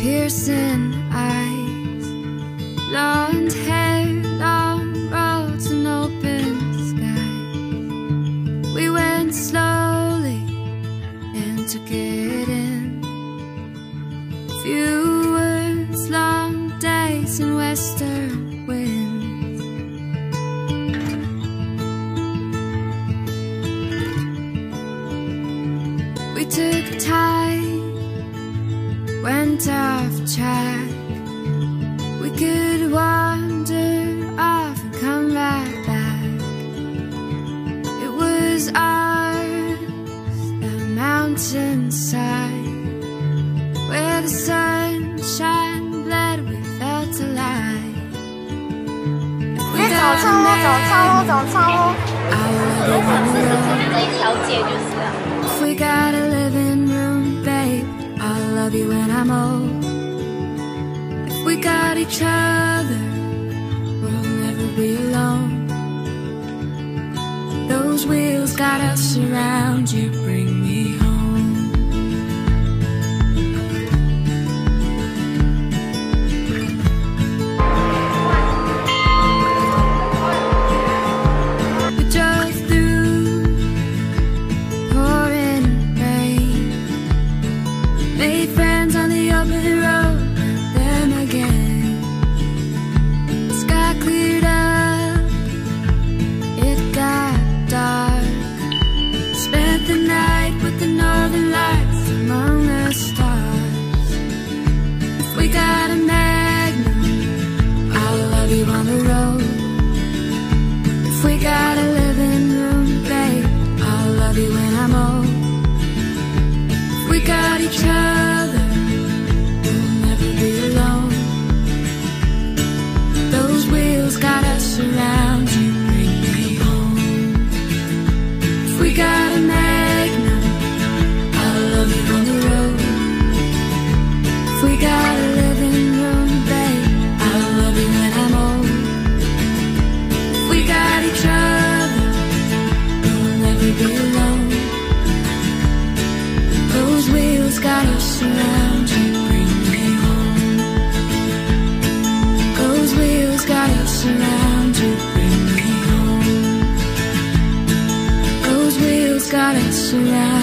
piercing took it in. Few words, long days, and western winds. We took time, went off track. We could wander off and come right back. It was the inside Where the sunshine bled without a light. We got a living room, babe I'll love you when I'm old If we got each other We'll never be alone those wheels got us around you bring me home the night with the northern lights among the stars. If we got a magnum, I'll love you on the road. If we got a living room, babe, I'll love you when I'm old. If we got each other, we'll never be alone. Those wheels got us around you, bring me home. If we got we each other, we'll never be alone. Those wheels got us around you, bring me home. Those wheels got us around you, bring me home. Those wheels got us around.